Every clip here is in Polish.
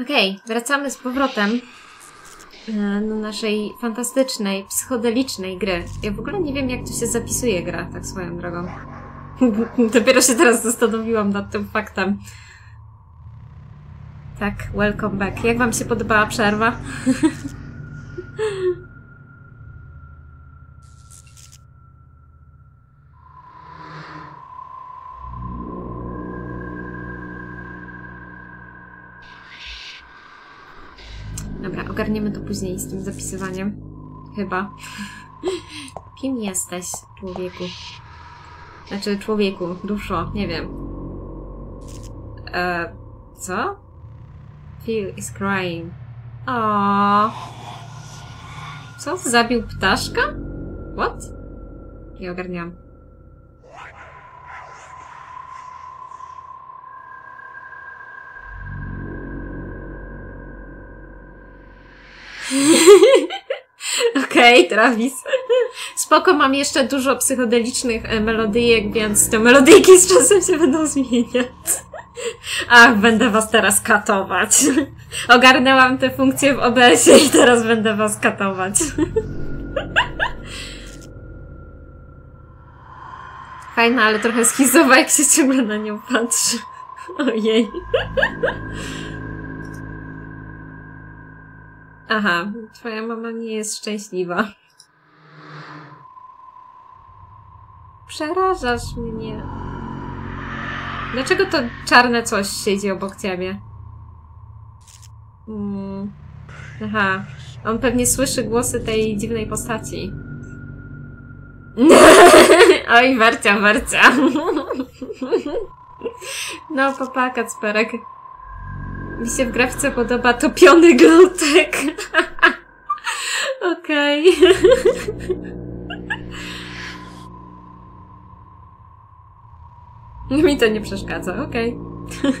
Okej, wracamy z powrotem e, do naszej fantastycznej, psychodelicznej gry. Ja w ogóle nie wiem, jak to się zapisuje gra, tak swoją drogą. Dopiero się teraz zastanowiłam nad tym faktem. Tak, welcome back. Jak wam się podobała przerwa? później z tym zapisywaniem. Chyba. Kim jesteś, człowieku? Znaczy, człowieku, duszo, nie wiem. E, co? Phil is crying. O. Co? Zabił ptaszka? What? Nie ogarniam. Okej, okay, Travis. Spoko, mam jeszcze dużo psychodelicznych e, melodyjek, więc te melodyjki z czasem się będą zmieniać. Ach, będę was teraz katować. Ogarnęłam tę funkcję w OBS-ie i teraz będę was katować. Fajna, ale trochę schizowa, jak się ciągle na nią patrzy. Ojej. Aha, twoja mama nie jest szczęśliwa. Przerażasz mnie. Dlaczego to czarne coś siedzi obok ciebie? Hmm. Aha. On pewnie słyszy głosy tej dziwnej postaci. Oj, Wercia, Wercia. No, papa, Kacperek. Mi się w grafice podoba topiony glutek. Okej. Mi to nie przeszkadza, okej. Okay.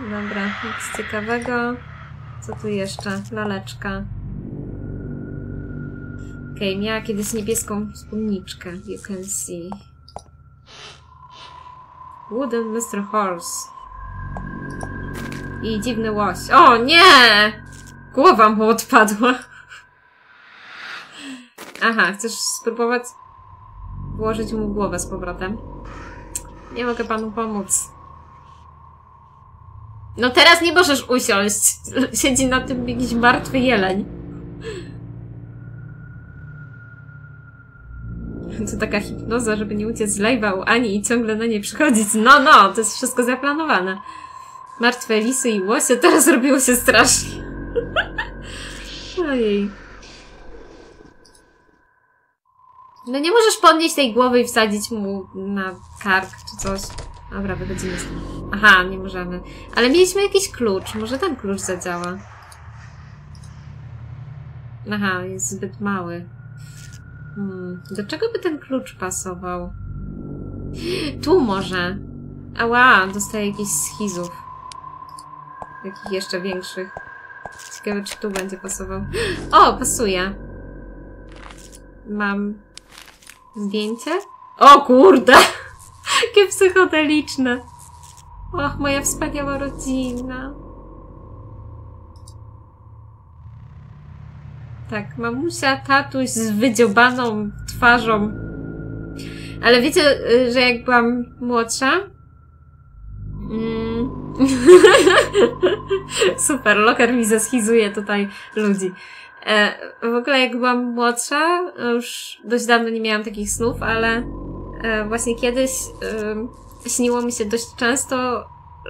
Dobra, nic ciekawego. Co tu jeszcze? Laleczka. Okej, okay, miała kiedyś niebieską spódniczkę. You can see. Wooden Mr. Horse. I dziwny łoś. O, nie! Głowa mu odpadła. Aha, chcesz spróbować włożyć mu głowę z powrotem? Nie mogę panu pomóc. No teraz nie możesz usiąść. Siedzi na tym jakiś martwy jeleń. To taka hipnoza, żeby nie uciec z live'a Ani i ciągle na niej przychodzić. No, no, to jest wszystko zaplanowane. Martwe lisy i łosie, teraz robiło się strasznie. Ojej. No nie możesz podnieść tej głowy i wsadzić mu na kark czy coś. Dobra, wychodzimy stąd. Aha, nie możemy. Ale mieliśmy jakiś klucz. Może ten klucz zadziała. Aha, jest zbyt mały. Hmm. Do czego by ten klucz pasował? Tu może. Ała, dostaję jakichś schizów. Jakich jeszcze większych. Ciekawe, czy tu będzie pasował. O, pasuje. Mam zdjęcie. O kurde! Jakie psychodeliczne. Och, moja wspaniała rodzina. Tak, mamusia, tatuś z wydziobaną twarzą. Ale wiecie, y, że jak byłam młodsza, Mm. Super, Loker mi zeschizuje tutaj ludzi. E, w ogóle jak byłam młodsza, już dość dawno nie miałam takich snów, ale e, właśnie kiedyś e, śniło mi się dość często,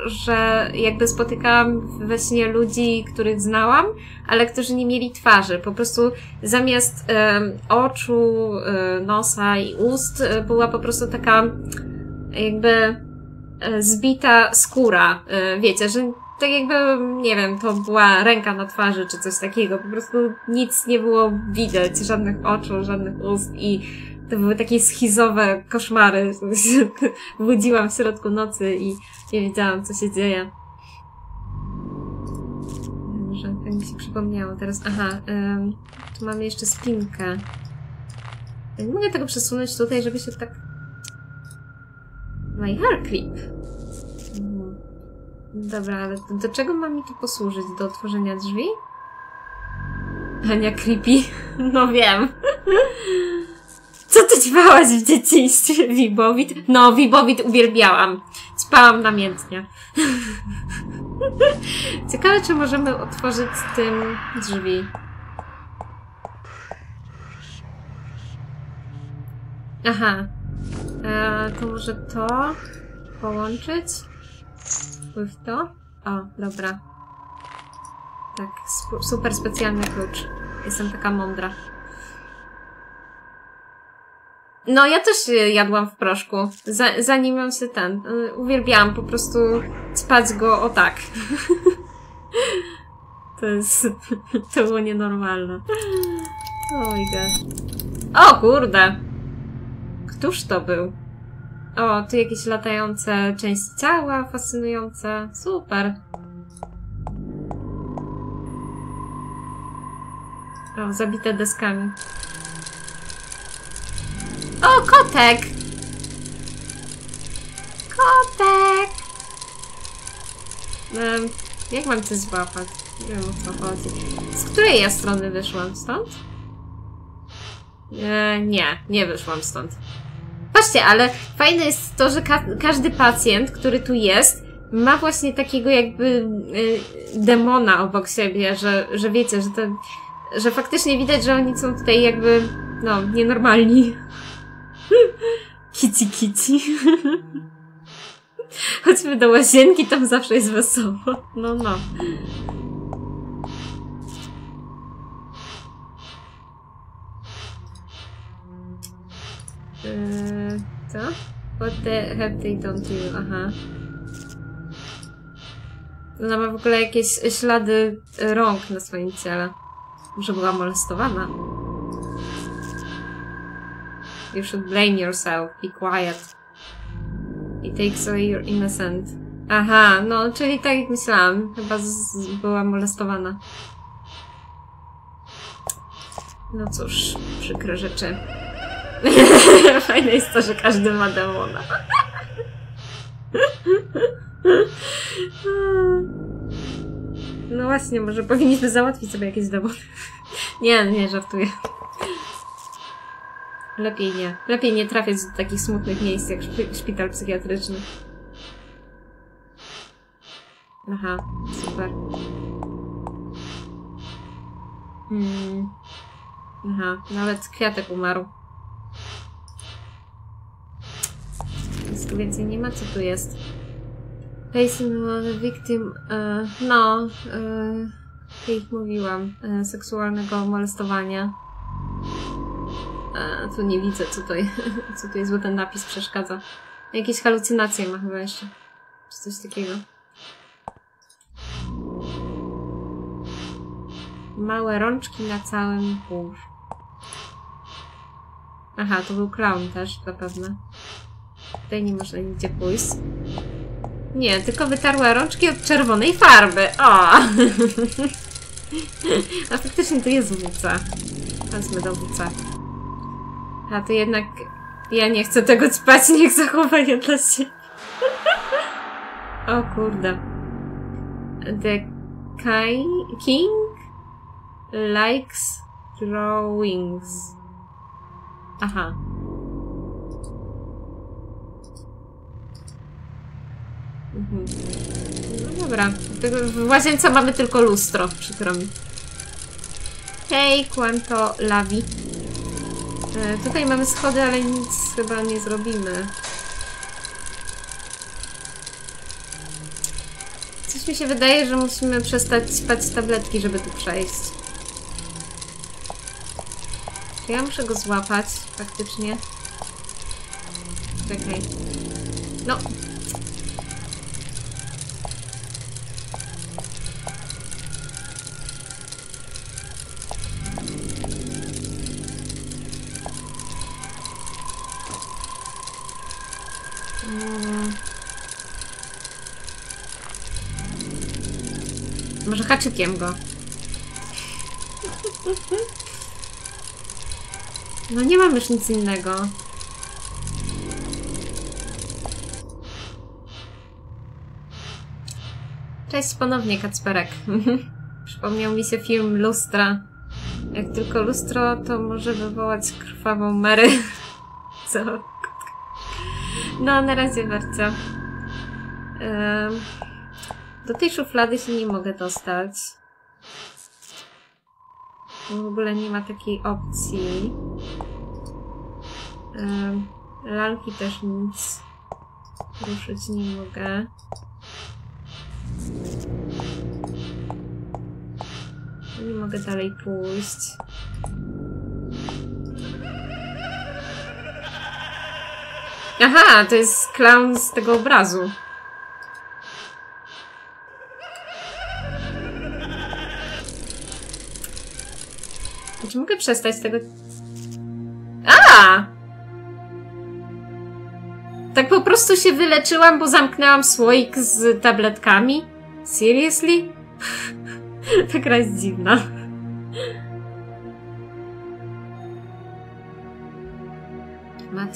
że jakby spotykałam we śnie ludzi, których znałam, ale którzy nie mieli twarzy. Po prostu zamiast e, oczu, e, nosa i ust e, była po prostu taka jakby E, zbita skóra, e, wiecie, że tak jakby, nie wiem, to była ręka na twarzy czy coś takiego, po prostu nic nie było widać, żadnych oczu, żadnych ust i to były takie schizowe koszmary. Budziłam w środku nocy i nie wiedziałam, co się dzieje. Może tak mi się przypomniało teraz. Aha, um, tu mamy jeszcze spinkę. mogę tego przesunąć tutaj, żeby się tak My hair clip. Mhm. Dobra, ale do, czego ma mi to posłużyć? Do otworzenia drzwi? Ania creepy. No wiem. Co ty ćwałaś w dzieciństwie, Wibowit? No, Wibowit uwielbiałam. Spałam namiętnie. Ciekawe, czy możemy otworzyć tym drzwi. Aha. E, to może to połączyć? With to? O, dobra. Tak, super specjalny klucz. Jestem taka mądra. No, ja też jadłam w proszku. Za, zanim się ten. y, Uwielbiałam po prostu spać go o tak. to jest. to było nienormalne. Oh my gosh. O kurde! Któż to był? O, tu jakieś latające części ciała, fascynujące. Super. O, zabite deskami. O, kotek! Kotek! Em, jak mam cię złapać? Nie wiem o co chodzi. Z której ja strony wyszłam? Stąd? E, nie, nie wyszłam stąd. Patrzcie, ale fajne jest to, że ka każdy pacjent, który tu jest, ma właśnie takiego jakby y, demona obok siebie, że, że wiecie, że to, że faktycznie widać, że oni są tutaj jakby, no, nienormalni. Kici kici. Chodźmy do łazienki, tam zawsze jest wesoło. No, no. Eee, co? What the have they done to you? Aha. Ona ma w ogóle jakieś ślady rąk na swoim ciele. Może była molestowana? You should blame yourself. Be quiet. It takes away your innocent. Aha, no, czyli tak jak myślałam. Chyba była molestowana. No cóż, przykre rzeczy. Fajne jest to, że każdy ma demona. No właśnie, może powinniśmy załatwić sobie jakieś demony. Nie, nie, żartuję. Lepiej nie. Lepiej nie trafiać do takich smutnych miejsc jak szpi szpital psychiatryczny. Aha, super. Hmm. Aha, nawet kwiatek umarł. Tu więcej nie ma, co tu jest? Facing the victim, e, no, e, jak mówiłam, e, seksualnego molestowania. E, tu nie widzę, co to, co to jest, bo ten napis przeszkadza. Jakieś halucynacje ma chyba jeszcze. Czy coś takiego. Małe rączki na całym łóżku. Aha, to był clown też, zapewne. Tutaj nie można nigdzie pójść. Nie, tylko wytarła rączki od czerwonej farby. O! A faktycznie to jest WC. Chodźmy do WC. A to jednak ja nie chcę tego spać, niech zachowania dla siebie. o kurde. The ki- king likes drawings. Aha. Mhm. No dobra. W łazience mamy tylko lustro, przykro mi. Hej, Quanto Lavi. E, tutaj mamy schody, ale nic chyba nie zrobimy. Coś mi się wydaje, że musimy przestać spać z tabletki, żeby tu przejść. Czy ja muszę go złapać faktycznie? Czekaj. No. Może haczykiem go. No nie mam już nic innego. Cześć ponownie, Kacperek. Przypomniał mi się film Lustra. Jak tylko lustro, to może wywołać krwawą Mary. Co? No, na razie bardzo. Do tej szuflady się nie mogę dostać. W ogóle nie ma takiej opcji. Lalki też nic. Ruszyć nie mogę. Nie mogę dalej pójść. Aha, to jest clown z tego obrazu. Czy mogę przestać tego... A! Tak po prostu się wyleczyłam, bo zamknęłam słoik z tabletkami? Seriously? Ta gra jest dziwna.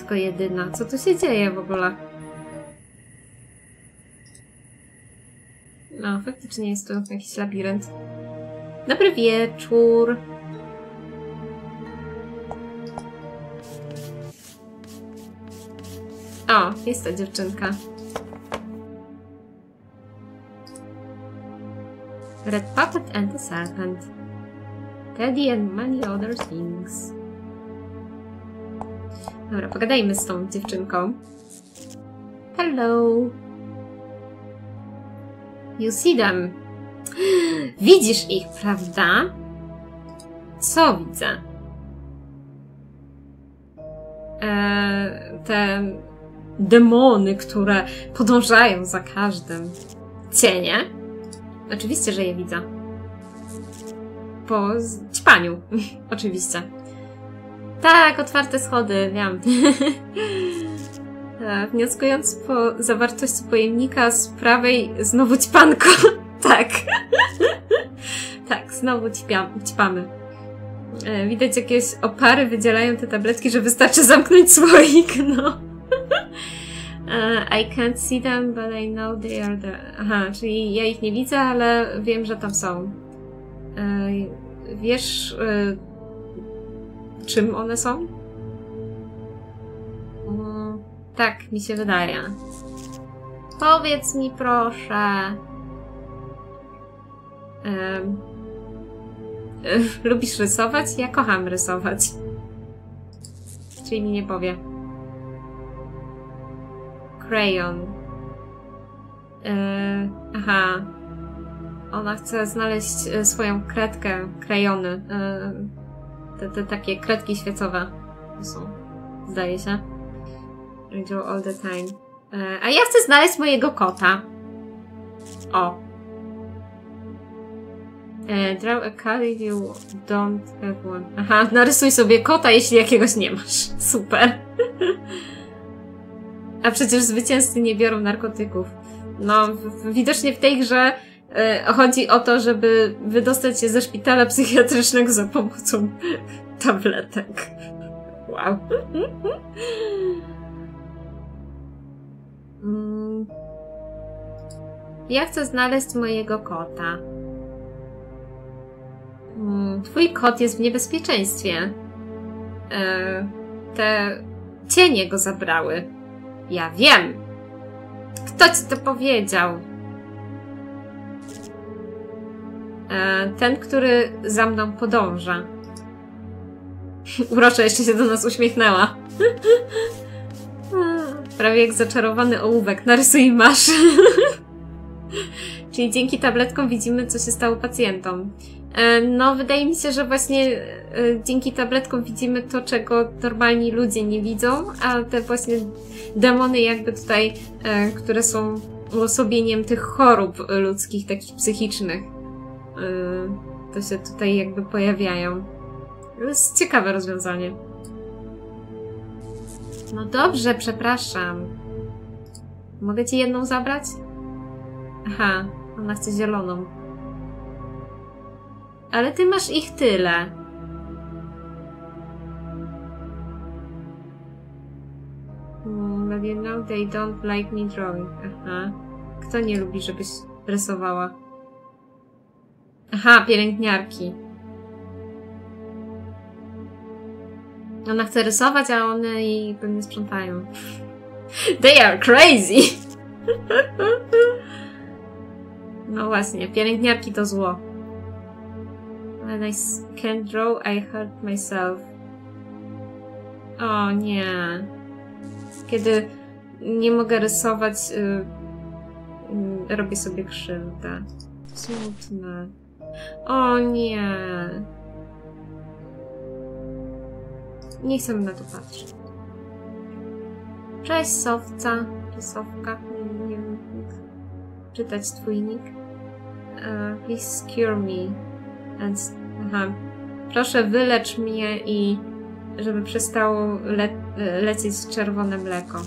Matko jedyna, co tu się dzieje w ogóle? No, faktycznie jest to jakiś labirynt. Dobry wieczór. O, jest ta dziewczynka. Red Puppet and the Serpent. Teddy and many other things. Dobra, pogadajmy z tą dziewczynką. Hello. You see them. Widzisz ich, prawda? Co widzę? Eee, te demony, które podążają za każdym. Cienie? Oczywiście, że je widzę. Po ćpaniu. Oczywiście. Tak, otwarte schody, wiem. tak, wnioskując po zawartości pojemnika z prawej znowu ćpanko. tak. tak, znowu ćpamy. E, widać jakieś opary wydzielają te tabletki, że wystarczy zamknąć słoik, no. Uh, I can't see them, but I know they are there. Aha, czyli ja ich nie widzę, ale wiem, że tam są. Uh, wiesz, czym one są? Mm, tak, mi się wydaje. Powiedz mi proszę. Um, lubisz rysować? Ja kocham rysować. Czyli mi nie powie. Crayon. Aha. Ona chce znaleźć e, swoją kredkę, krajony. Yy, te, te takie kredki świecowe. To są, zdaje się. Draw all the time. Yy, a ja chcę znaleźć mojego kota. O. Yy, draw a cat if you don't have one. Aha, narysuj sobie kota, jeśli jakiegoś nie masz. Super. A przecież zwycięzcy nie biorą narkotyków. No, widocznie w tej grze chodzi o to, żeby wydostać się ze szpitala psychiatrycznego za pomocą tabletek. Wow. Mm. Ja chcę znaleźć mojego kota. Mm, twój kot jest w niebezpieczeństwie. E, te cienie go zabrały. Ja wiem. Kto ci to powiedział? Ten, który za mną podąża. Urocza jeszcze się do nas uśmiechnęła. Prawie jak zaczarowany ołówek. Narysuj masz. Czyli dzięki tabletkom widzimy, co się stało pacjentom. E, no, wydaje mi się, że właśnie e, dzięki tabletkom widzimy to, czego normalni ludzie nie widzą, a te właśnie demony jakby tutaj, e, które są uosobieniem tych chorób ludzkich, takich psychicznych, to się tutaj jakby pojawiają. To jest ciekawe rozwiązanie. No dobrze, przepraszam. Mogę ci jedną zabrać? Aha, ona chce zieloną. Ale ty masz ich tyle. But you know they don't like me drawing. Aha. Kto nie lubi, żebyś rysowała? Aha, pielęgniarki. Ona chce rysować, a one jej pewnie sprzątają. They are crazy! No właśnie, pielęgniarki to zło. When I can't draw, I hurt myself. O nie. Kiedy nie mogę rysować, y, y, robię sobie krzywdę. Smutne. O nie. Nie chcę na to patrzeć. Cześć, Sowca. Czy Sowka? Nie, nie wiem czytać twój nick. Uh, please cure me. And, aha. Proszę wylecz mnie i żeby przestało le lecieć czerwone mleko.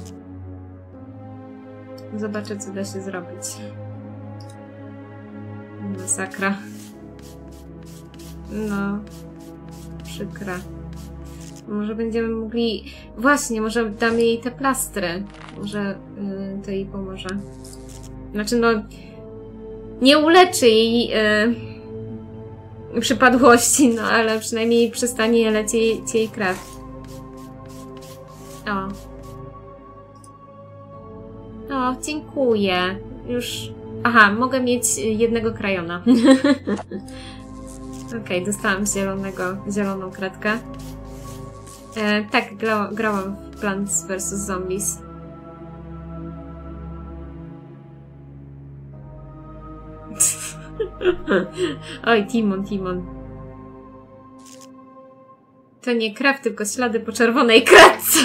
Zobaczę, co da się zrobić. Masakra. No. Przykra. Może będziemy mogli... Właśnie, może damy jej te plastry. Może yy, to jej pomoże. Znaczy, no... Nie uleczy jej yy, przypadłości, no ale przynajmniej przestanie lecieć jej krew. O. O, dziękuję. Już... Aha, mogę mieć jednego krajona. Okej, okay, dostałam zielonego, zieloną kredkę. E, tak, gra, grałam w Plants vs. Zombies. Oj, Timon, Timon. To nie krew, tylko ślady po czerwonej kredce.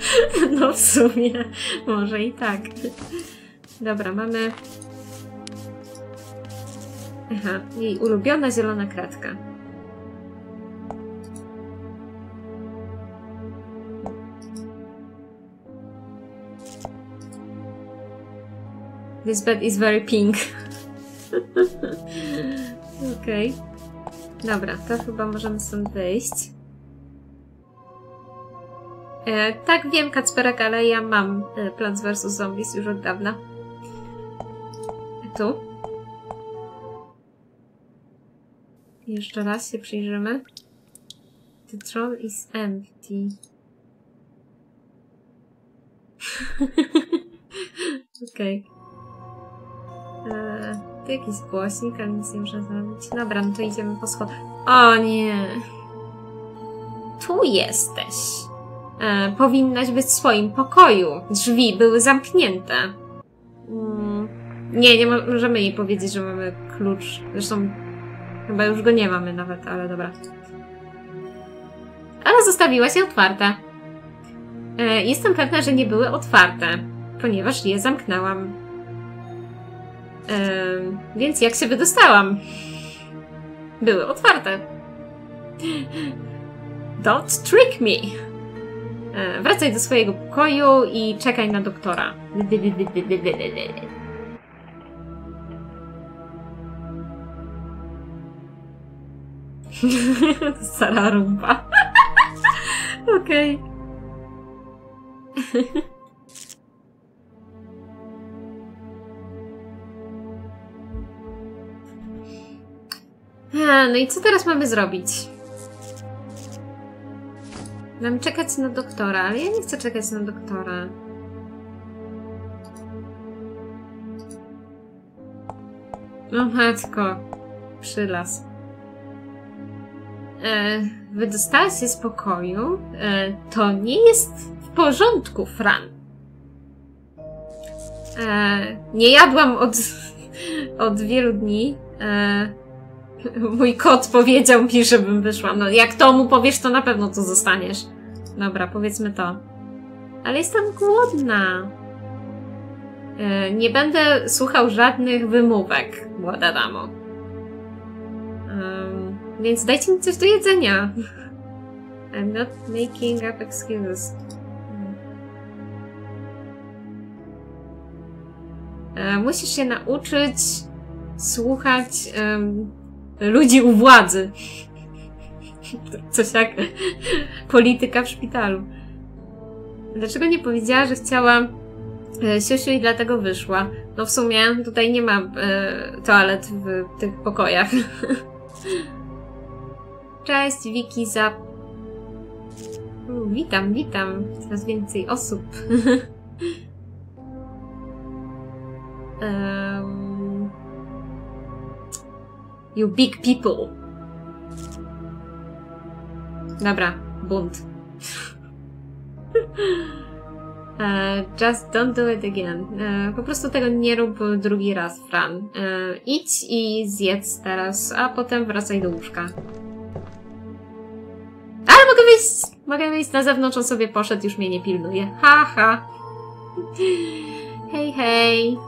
no w sumie, może i tak. Dobra, mamy... Aha, jej ulubiona zielona kratka. This bed is very pink. Okej. Okay. Dobra, to chyba możemy stąd wyjść. E, tak, wiem, Kacperek, ale ja mam e, Plants vs. Zombies już od dawna. Tu. Jeszcze raz się przyjrzymy. The troll is empty. Okej. Okay. Eee, tu jakiś głośnik, ale nic nie muszę zrobić. Dobra, no to idziemy po schodach. O nie! Tu jesteś! Eee, powinnaś być w swoim pokoju. Drzwi były zamknięte. Mm. Nie, nie możemy jej powiedzieć, że mamy klucz. Zresztą chyba już go nie mamy nawet, ale dobra. Ale zostawiłaś je otwarte. Jestem pewna, że nie były otwarte, ponieważ je zamknęłam więc jak się wydostałam? Były otwarte. Don't trick me! E, wracaj do swojego pokoju i czekaj na doktora. Stara rumba. Okej. No i co teraz mamy zrobić? Mam czekać na doktora, ale ja nie chcę czekać na doktora. No matko, przylas. E, wydostałaś się z pokoju? E, to nie jest w porządku, Fran. E, nie jadłam od, od wielu dni. Mój kot powiedział mi, żebym wyszła. No, jak to mu powiesz, to na pewno tu zostaniesz. Dobra, powiedzmy to. Ale jestem głodna. Nie będę słuchał żadnych wymówek, młoda damo. Więc dajcie mi coś do jedzenia. I'm not making up excuses. E, musisz się nauczyć słuchać um, ludzi u władzy. Coś jak polityka w szpitalu. Dlaczego nie powiedziała, że chciała e, siusiu i dlatego wyszła. No w sumie tutaj nie ma e, toalet w tych pokojach. Cześć, Wiki za... U, witam, witam. Coraz więcej osób. um... You big people. Dobra, bunt. Uh, just don't do it again. Uh, po prostu tego nie rób drugi raz, Fran. Uh, idź i zjedz teraz, a potem wracaj do łóżka. Mogę wyjść na zewnątrz, on sobie poszedł, już mnie nie pilnuje. Ha, ha. Hej, hej.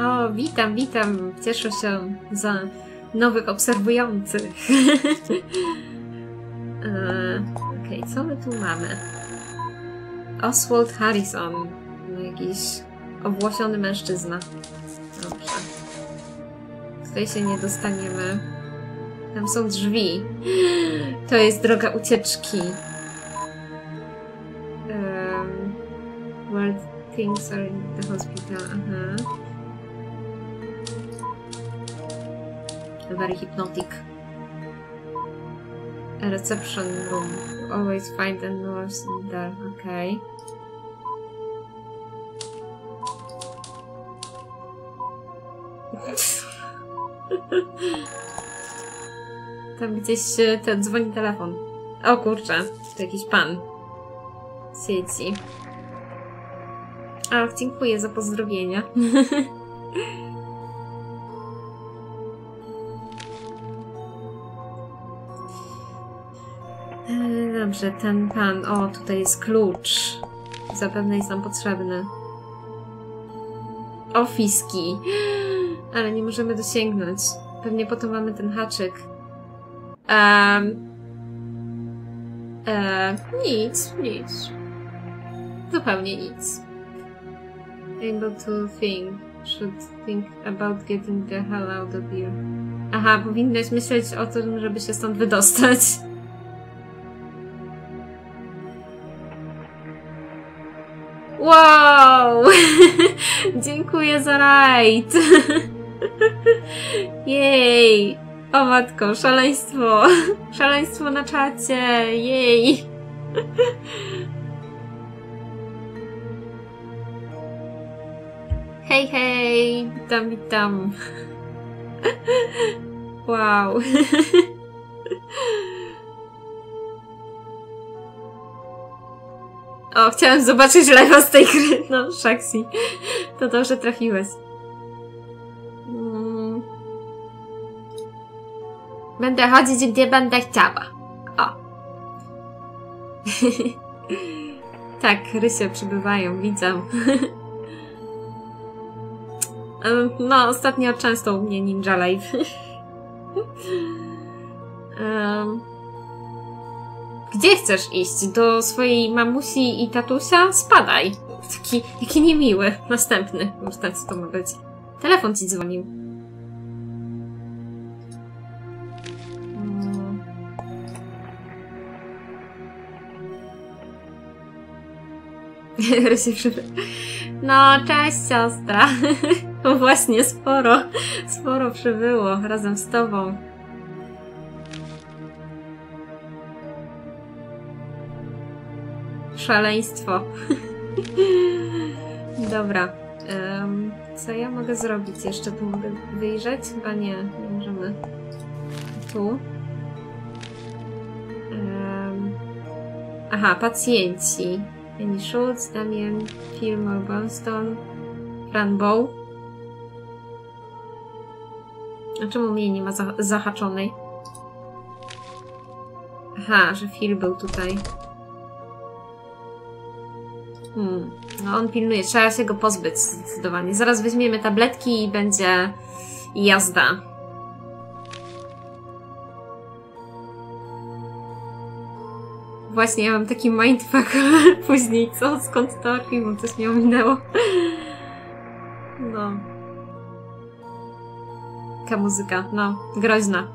O, witam, witam. Cieszę się za nowych obserwujących. e, Okej, okay, co my tu mamy? Oswald Harrison. Jakiś obłosiony mężczyzna. Dobrze. Tutaj się nie dostaniemy. Tam są drzwi. To jest droga ucieczki. Um, where things are in the hospital. Aha. very hypnotic. A reception room. Always find a nurse there. Okay. Tam gdzieś ten dzwoni telefon. O kurczę, to jakiś pan. Sieci. Ach, dziękuję za pozdrowienia. Dobrze, ten pan. O, tutaj jest klucz. Zapewne jest nam potrzebny. Ofiski. Ale nie możemy dosięgnąć. Pewnie po to mamy ten haczyk. Um, e, nic, nic. Zupełnie nic. Able to think. Should think about getting the hell out of here. Aha, powinnaś myśleć o tym, żeby się stąd wydostać. Wow! Dziękuję za rajd! Jej! O matko, szaleństwo! Szaleństwo na czacie! Jej! Hej, hej! Witam, witam! Wow! O, chciałem zobaczyć live'a z tej gry. No, Shaxi. To dobrze trafiłeś. Będę chodzić, gdzie będę chciała. O. tak, rysy przybywają, widzę. no, ostatnio często u mnie Ninja Live. Gdzie chcesz iść? Do swojej mamusi i tatusia? Spadaj. Taki, jaki niemiły. Następny. Tak, co to ma być? Telefon ci dzwonił. No, cześć siostra. Właśnie, sporo, sporo przybyło razem z tobą. Szaleństwo. Dobra. Um, co ja mogę zrobić jeszcze? Tu mogę wyjrzeć? Chyba nie. Nie możemy. Tu. Um, aha, pacjenci. Annie Schultz, Damien, Fillmore Bonston, Fran Bow. A czemu mnie nie ma zahaczonej? Aha, że Phil był tutaj. Hmm. No on pilnuje, trzeba się go pozbyć zdecydowanie. Zaraz weźmiemy tabletki i będzie jazda. Właśnie, ja mam taki mindfuck później, co? Skąd to archiwum? Coś mnie ominęło. No. Lekka muzyka, no, groźna.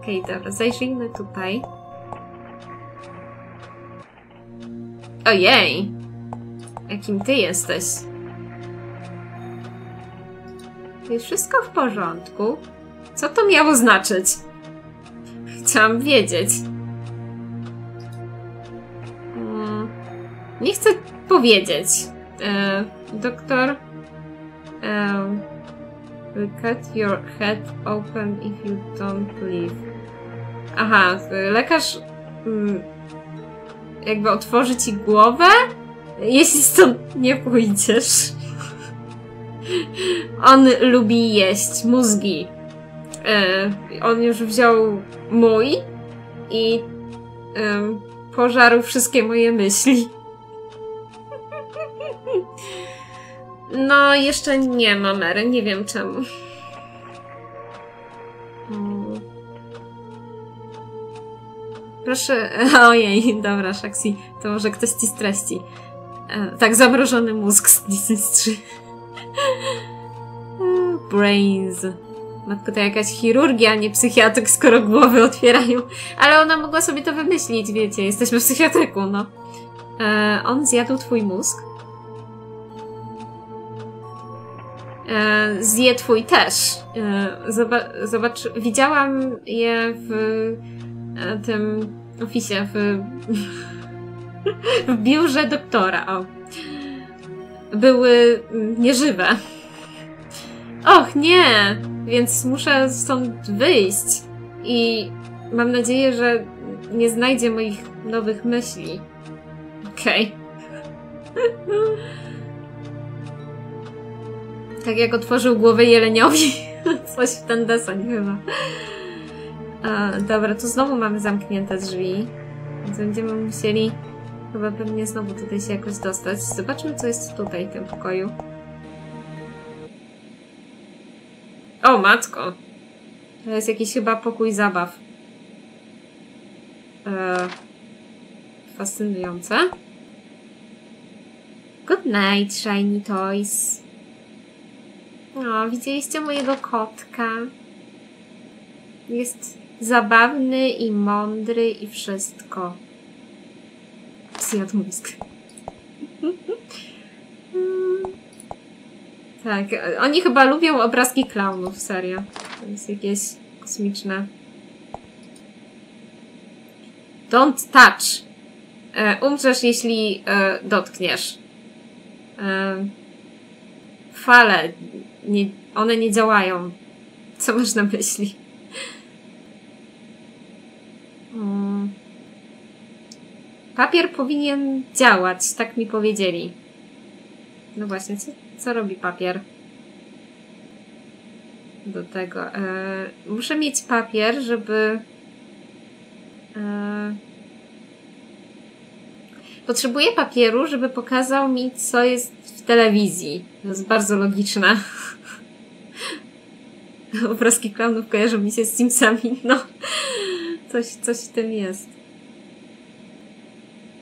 Okej, okay, dobra, zajrzyjmy tutaj. Ojej! Jakim ty jesteś? Jest wszystko w porządku? Co to miało znaczyć? Chciałam wiedzieć. Hmm, nie chcę powiedzieć. E, doktor... Will cut your head open if you don't leave. Aha, lekarz mm, jakby otworzy ci głowę, jeśli stąd nie pójdziesz. On lubi jeść mózgi. E, on już wziął mój i pożarł wszystkie moje myśli. No, jeszcze nie ma Mary, nie wiem czemu. Proszę, ojej, dobra, Shaxi, to może ktoś ci streści. E, tak, zamrożony mózg z Disney 3. Brains. Matko, to jakaś chirurgia, nie psychiatryk, skoro głowy otwierają. Ale ona mogła sobie to wymyślić, wiecie, jesteśmy w psychiatryku, no. E, on zjadł twój mózg. E, zje twój też. E, zobacz, zobacz, widziałam je w e, tym oficie, w, w biurze doktora. O. Były nieżywe. Och, nie! Więc muszę stąd wyjść. I mam nadzieję, że nie znajdzie moich nowych myśli. Okej. Okay. tak jak otworzył głowę jeleniowi. Coś w ten deseń chyba. A, dobra, tu znowu mamy zamknięte drzwi. Więc będziemy musieli chyba pewnie znowu tutaj się jakoś dostać. Zobaczmy, co jest tutaj w tym pokoju. O, matko. To jest jakiś chyba pokój zabaw. Eee, fascynujące. Good night, shiny toys. O, widzieliście mojego kotka? Jest zabawny i mądry i wszystko. Zjadł mózg. Tak, oni chyba lubią obrazki klaunów, serio. To jest jakieś kosmiczne. Don't touch. E, umrzesz, jeśli e, dotkniesz. E, fale. Nie, one nie działają. Co masz na myśli? Hmm. Papier powinien działać, tak mi powiedzieli. No właśnie, co, co robi papier? Do tego. E, muszę mieć papier, żeby. E, potrzebuję papieru, żeby pokazał mi, co jest w telewizji. To jest bardzo logiczne. Obrazki klaunów kojarzą mi się z Simsami, no. Coś, coś w tym jest.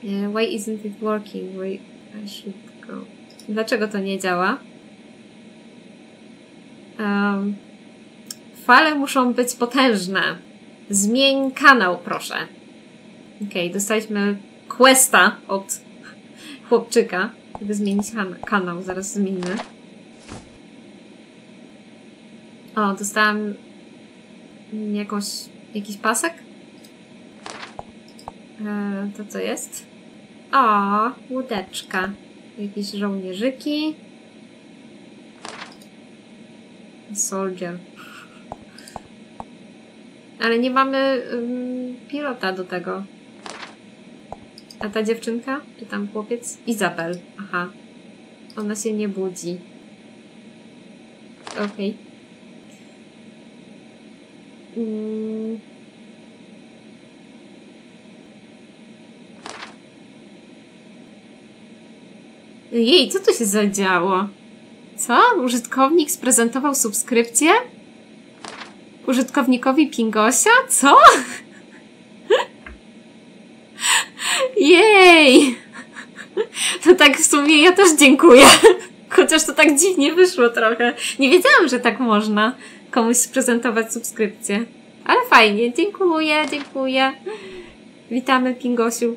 Why isn't it working? Why I should go. Dlaczego to nie działa? Um, fale muszą być potężne. Zmień kanał, proszę. Okej, okay, dostaliśmy questa od chłopczyka, żeby zmienić kanał. Zaraz zmienimy. O, dostałam jakiś pasek? E, to co jest? O, łódeczka jakieś żołnierzyki. Soldier. Ale nie mamy um, pilota do tego. A ta dziewczynka? Czy tam chłopiec? Izabel. Aha. Ona się nie budzi. Okej. Okay. Mm. Jej, co tu się zadziało? Co? Użytkownik sprezentował subskrypcję? Użytkownikowi Pingosia? Co? Jej! To tak w sumie ja też dziękuję. Chociaż to tak dziwnie wyszło trochę. Nie wiedziałam, że tak można komuś sprezentować subskrypcję. Ale fajnie, dziękuję, dziękuję. Witamy Pingosiu.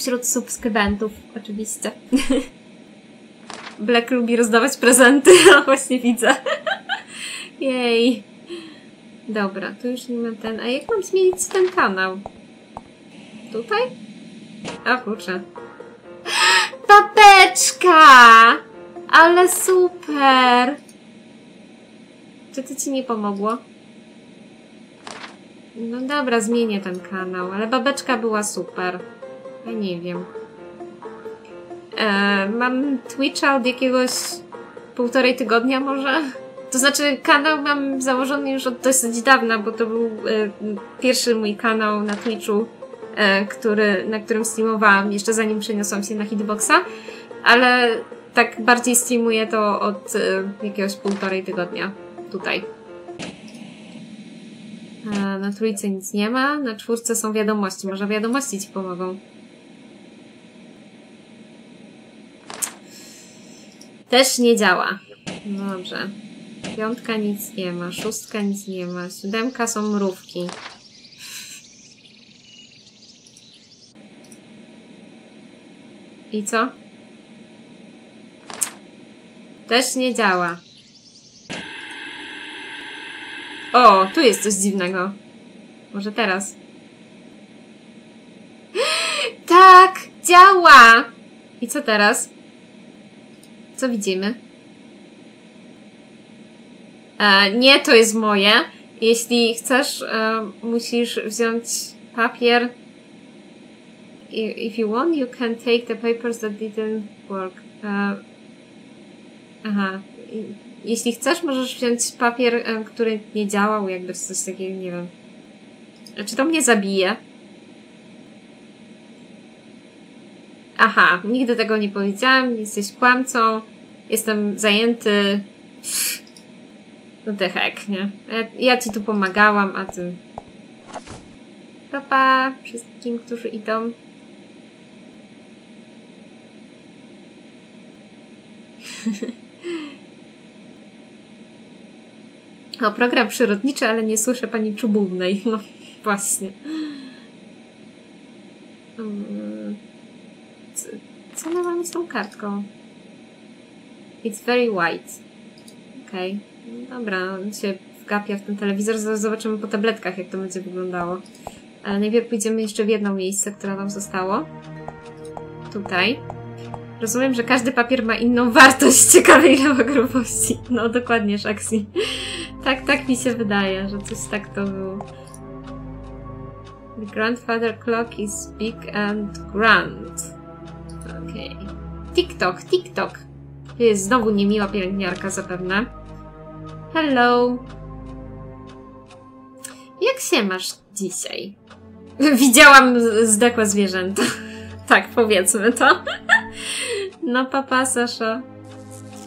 Wśród subskrybentów, oczywiście. Black lubi rozdawać prezenty, a właśnie widzę. Jej. Dobra, tu już nie mam ten. A jak mam zmienić ten kanał? Tutaj? A kurczę. Babeczka! Ale super! Czy to ci nie pomogło? No dobra, zmienię ten kanał, ale babeczka była super. Ja nie wiem. E, mam Twitcha od jakiegoś półtorej tygodnia może? To znaczy kanał mam założony już od dosyć dawna, bo to był e, pierwszy mój kanał na Twitchu, e, który, na którym streamowałam jeszcze zanim przeniosłam się na Hitboxa, ale tak bardziej streamuję to od e, jakiegoś półtorej tygodnia tutaj. E, na trójce nic nie ma, na czwórce są wiadomości. Może wiadomości ci pomogą. Też nie działa. Dobrze. Piątka nic nie ma, szóstka nic nie ma, siódemka są mrówki. I co? Też nie działa. O, tu jest coś dziwnego. Może teraz. Tak! Działa! I co teraz? Co widzimy? E, nie, to jest moje. Jeśli chcesz, e, musisz wziąć papier. If you want, you can take the papers that didn't work. E, aha. Jeśli chcesz, możesz wziąć papier, e, który nie działał, jakby coś takiego, nie wiem. Czy to mnie zabije? Aha, nigdy tego nie powiedziałam, jesteś kłamcą, jestem zajęty. No the heck, nie? Ja, ja ci tu pomagałam, a ty... Papa wszystkim, którzy idą. O, program przyrodniczy, ale nie słyszę pani czubównej. No, właśnie. Um, co, ona mamy z tą kartką? It's very white. Okej. Okay. Dobra, on się wgapia w ten telewizor. Zobaczymy po tabletkach, jak to będzie wyglądało. Ale najpierw pójdziemy jeszcze w jedno miejsce, które nam zostało. Tutaj. Rozumiem, że każdy papier ma inną wartość. Ciekawej ile ma grubości. No, dokładnie, Shaxi. tak, tak mi się wydaje, że coś tak to było. The grandfather clock is big and grand. Okej. Okay. TikTok, TikTok. Jest znowu niemiła pielęgniarka zapewne. Hello. Jak się masz dzisiaj? Widziałam zdekłe zwierzęta. tak, powiedzmy to. no, papa, Sasza.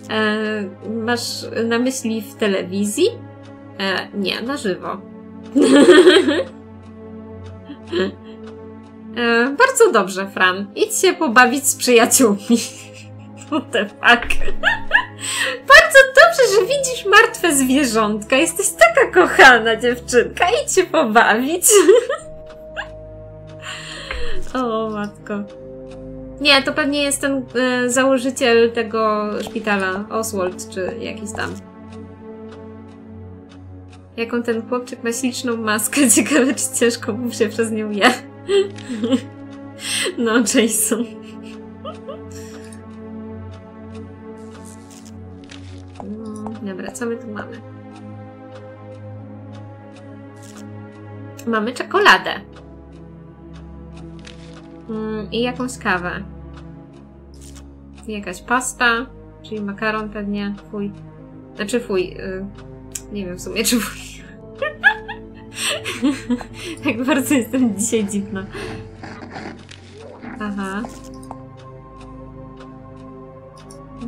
E, masz na myśli w telewizji? E, nie, na żywo. e, bardzo dobrze, Fran. Idź się pobawić z przyjaciółmi. What the fuck? bardzo dobrze, że widzisz martwe zwierzątka. Jesteś taka kochana dziewczynka. Idź się pobawić. o, matko. Nie, to pewnie jest ten e, założyciel tego szpitala, Oswald, czy jakiś tam. Jaką ten chłopczyk ma śliczną maskę, ciekawe czy ciężko mu się przez nią je. no, Jason. No, dobra, co my tu mamy? Mamy czekoladę. Mm, I jakąś kawę. Jakaś pasta, czyli makaron pewnie, fuj. Znaczy fuj, yy, nie wiem w sumie czy fuj. tak bardzo jestem dzisiaj dziwna. Aha.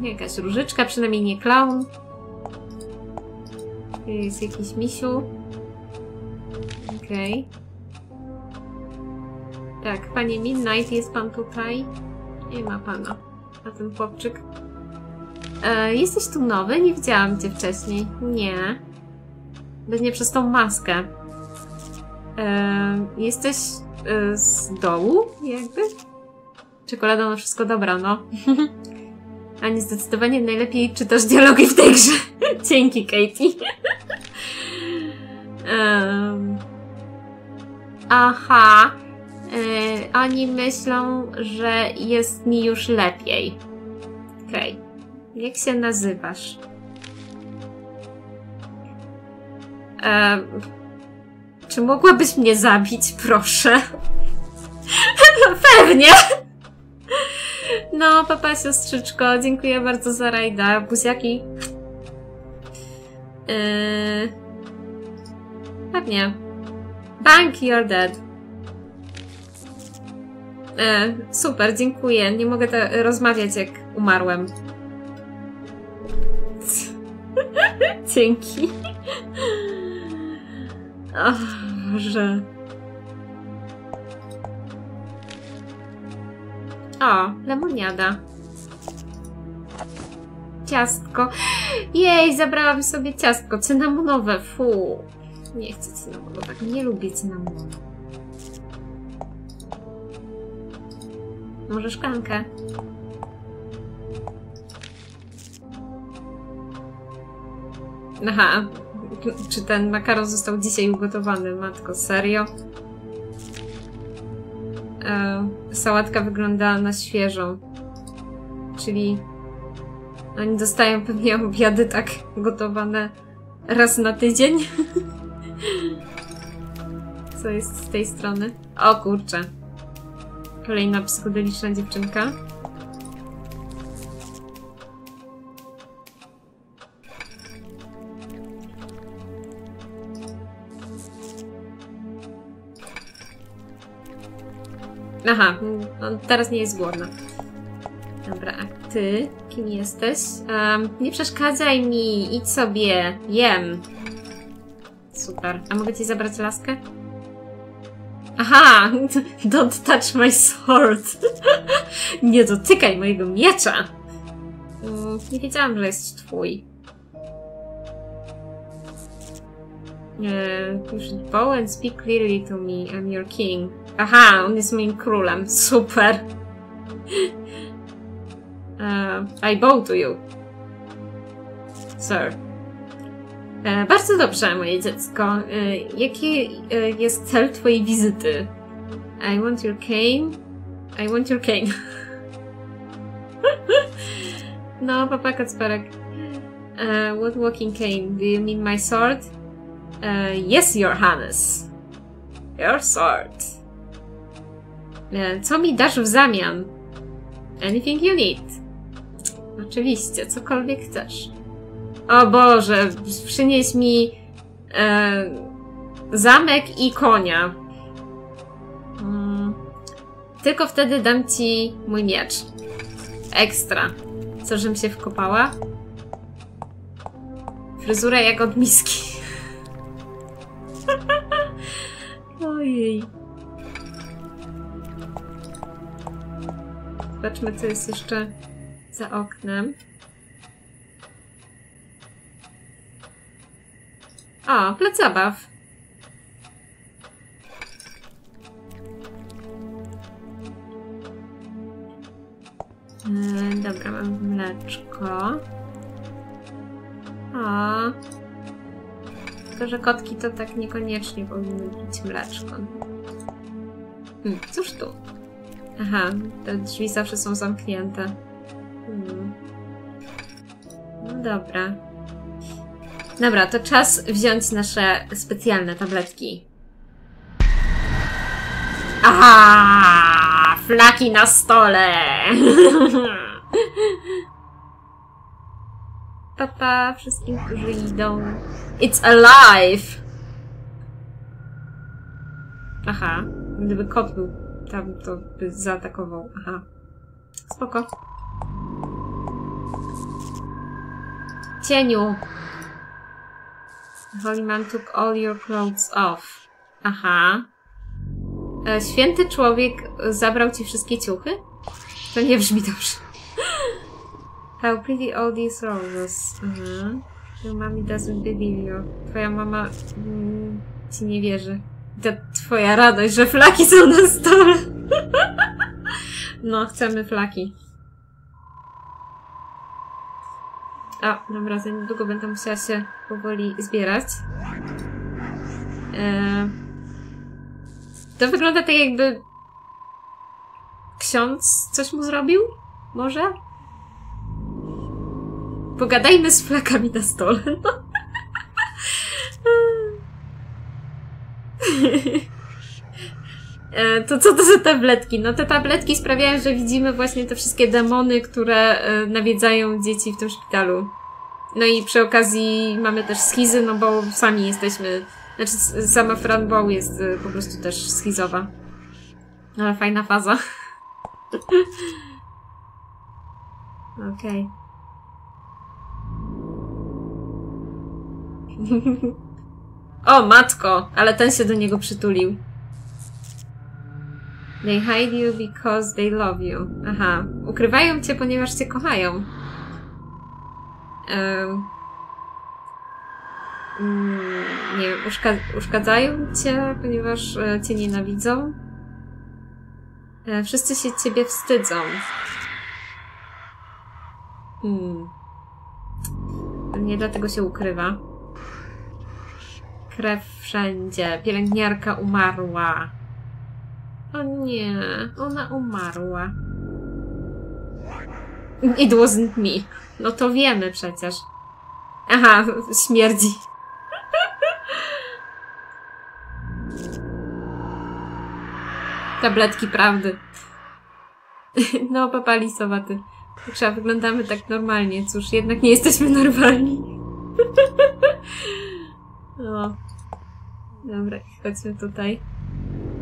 Jakaś różyczka, przynajmniej nie klaun. Jest jakiś misiu. Okej. Okay. Tak, panie Midnight, jest pan tutaj? Nie ma pana. A ten chłopczyk. E, jesteś tu nowy? Nie widziałam cię wcześniej. Nie. Pewnie przez tą maskę. E, jesteś e, z dołu, jakby? Czekolada, no wszystko dobra, no. A nie zdecydowanie najlepiej czytasz dialogi w tej grze. Dzięki, Katie. Um, aha. E, oni myślą, że jest mi już lepiej. Okej. Okay. Jak się nazywasz? E, czy mogłabyś mnie zabić, proszę? Pewnie! No, papa siostrzyczko, dziękuję bardzo za rajda. Buziaki. Yy... Pewnie. Bank, you're dead. Yy, super, dziękuję. Nie mogę te, rozmawiać jak umarłem. Dzięki. O, że. O, lemoniada. Ciastko. Jej, zabrałam sobie ciastko cynamonowe. Fu. Nie chcę cynamonowego. Nie lubię cynamonu. Może szklankę? Aha. Czy ten makaron został dzisiaj ugotowany? Matko, serio? E, sałatka wygląda na świeżą. Czyli oni dostają pewnie obiady tak gotowane raz na tydzień. Co jest z tej strony? O kurczę. Kolejna psychodeliczna dziewczynka. Aha, no, teraz nie jest głodna. Dobra, a ty? Kim jesteś? Um, nie przeszkadzaj mi, idź sobie, jem. Super. A mogę ci zabrać laskę? Aha! Don't touch my sword. nie dotykaj mojego miecza. Um, nie wiedziałam, że jest twój. Uh, bow and speak clearly to me. I'm your king. Aha, on jest moim królem. Super. Uh, I bow to you. Sir. Uh, bardzo dobrze, moje dziecko. Uh, jaki uh, jest cel twojej wizyty? I want your cane. I want your cane. no, papa Kacperek. Uh, what walking cane? Do you mean my sword? Uh, yes, your highness. Your sword. E, co mi dasz w zamian? Anything you need. Oczywiście, cokolwiek chcesz. O Boże, przynieś mi e, zamek i konia. Hmm. Tylko wtedy dam ci mój miecz. Ekstra. Co, żem się wkopała? Fryzura jak od miski. Ojej. Zobaczmy, co jest jeszcze za oknem. O, plac zabaw. Yy, dobra, mam mleczko. O. To, że kotki to tak niekoniecznie powinny pić mleczko. Hmm, cóż tu? Aha, te drzwi zawsze są zamknięte. Hmm. No dobra. Dobra, to czas wziąć nasze specjalne tabletki. Aha! Flaki na stole! Papa wszystkim, którzy idą. It's alive! Aha, gdyby kot był tam to by zaatakował. Aha. Spoko. Cieniu. Holy man took all your clothes off. Aha. E, święty człowiek zabrał ci wszystkie ciuchy? To nie brzmi dobrze. How pretty all these roses. Mhm. Your mommy doesn't believe you. Twoja mama mm, ci nie wierzy. Ta twoja radość, że flaki są na stole. no, chcemy flaki. A, dobra, za niedługo będę musiała się powoli zbierać. Eee, to wygląda tak jakby ksiądz coś mu zrobił? Może? Pogadajmy z flakami na stole. No. E, To co to za tabletki? No te tabletki sprawiają, że widzimy właśnie te wszystkie demony, które e, nawiedzają dzieci w tym szpitalu. No i przy okazji mamy też schizy, no bo sami jesteśmy... Znaczy sama Fran Bow jest e, po prostu też schizowa. Ale fajna faza. Okej. o, matko! Ale ten się do niego przytulił. They hide you because they love you. Aha. Ukrywają cię, ponieważ cię kochają. Mm, nie uszkadzają cię, ponieważ e, cię nienawidzą. E, wszyscy się ciebie wstydzą. Hmm. Nie dlatego się ukrywa. Krew wszędzie. Pielęgniarka umarła. O nie, ona umarła. It wasn't me. No to wiemy przecież. Aha, śmierdzi. Tabletki prawdy. No, papa lisowaty. Trzeba, wyglądamy tak normalnie. Cóż, jednak nie jesteśmy normalni. O. Dobra, chodźmy tutaj.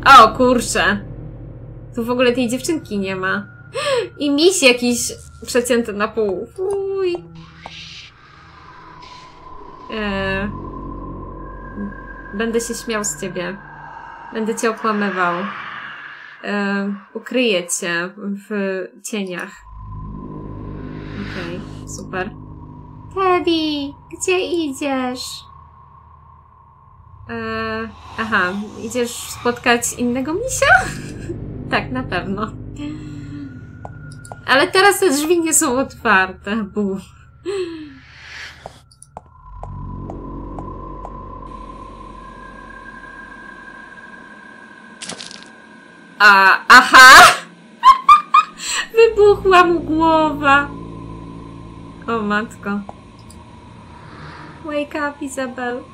O, kurczę. Tu w ogóle tej dziewczynki nie ma. I miś jakiś przecięty na pół. Fuj. Eee. Będę się śmiał z ciebie. Będę cię okłamywał. Eee, ukryję cię w cieniach. Okej, super. Teddy, gdzie idziesz? Eee, aha, idziesz spotkać innego misia? tak, na pewno. Ale teraz te drzwi nie są otwarte. Bu. A, aha! Wybuchła mu głowa. O matko. Wake up, Isabel.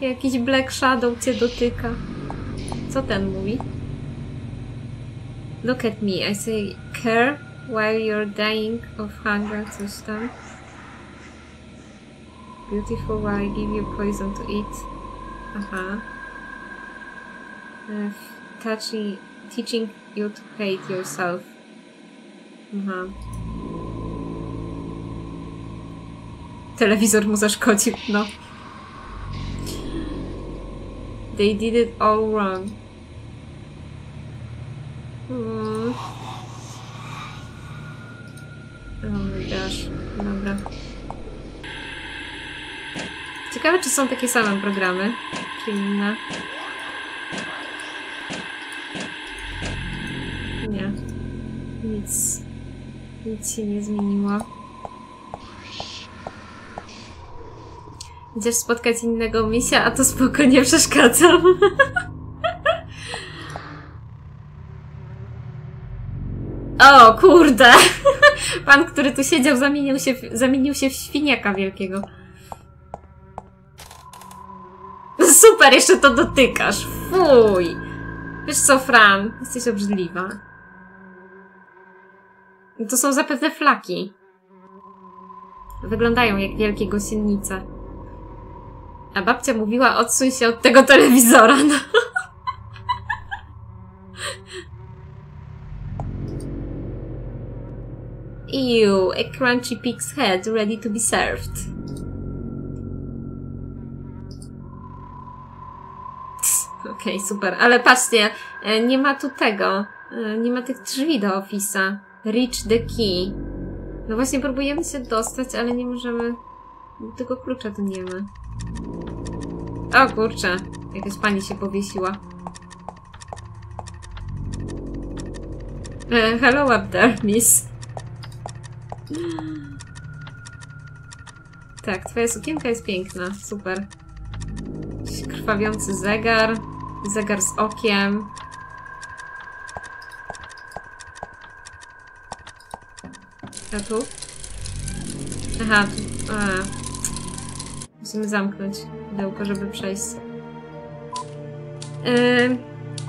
Jakiś Black Shadow cię dotyka. Co ten mówi? Look at me, I say care while you're dying of hunger, coś tam. Beautiful while I give you poison to eat. Aha. Uh, touching, teaching you to hate yourself. Aha. Telewizor mu zaszkodził, no. They did it all wrong. Mm. Oh. Dobra. Ciekawe, czy są takie same programy, czy inne. Nie. Nic. Nic się nie zmieniło. Idziesz spotkać innego misia, a to spoko, nie przeszkadzam. o, kurde! Pan, który tu siedział, zamienił się, w, zamienił się w świniaka wielkiego. Super, jeszcze to dotykasz. Fuj! Wiesz co, Fran? Jesteś obrzydliwa. To są zapewne flaki. Wyglądają jak wielkie gosienice. A babcia mówiła, odsuń się od tego telewizora. No. Ew, a crunchy pig's head ready to be served. Okej, super. Ale patrzcie, e, nie ma tu tego. e, Nie ma tych drzwi do ofisa. Reach the key. No właśnie próbujemy się dostać, ale nie możemy... Tego klucza tu nie ma. O kurczę, jakaś pani się powiesiła. E, hello up there, miss. Tak, twoja sukienka jest piękna, super. Krwawiący zegar, zegar z okiem. A tu? Aha, tu. A. Musimy zamknąć pudełko, żeby przejść. Yy,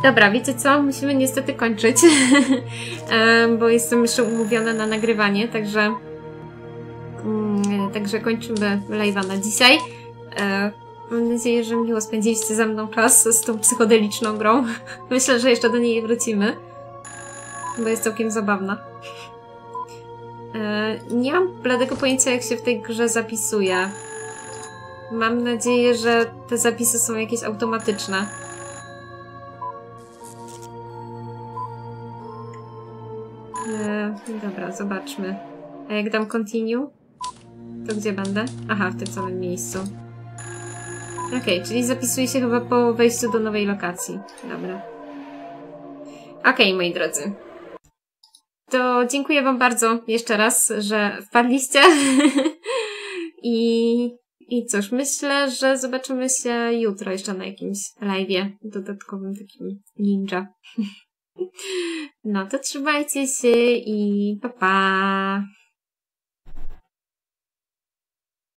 dobra, wiecie co? Musimy niestety kończyć, yy, bo jestem jeszcze umówiona na nagrywanie, także yy, także kończymy live'a na dzisiaj. Mam nadzieję, że miło spędziliście ze mną czas z tą psychodeliczną grą. Myślę, że jeszcze do niej wrócimy, bo jest całkiem zabawna. Nie mam bladego pojęcia, jak się w tej grze zapisuje. Mam nadzieję, że te zapisy są jakieś automatyczne. Yy, dobra, zobaczmy. A jak dam continue? To gdzie będę? Aha, w tym samym miejscu. Okej, okay, czyli zapisuje się chyba po wejściu do nowej lokacji. Dobra. Okej, okay, moi drodzy. To dziękuję Wam bardzo jeszcze raz, że wpadliście. I, I cóż, myślę, że zobaczymy się jutro jeszcze na jakimś live'ie dodatkowym takim ninja. No to trzymajcie się i pa pa!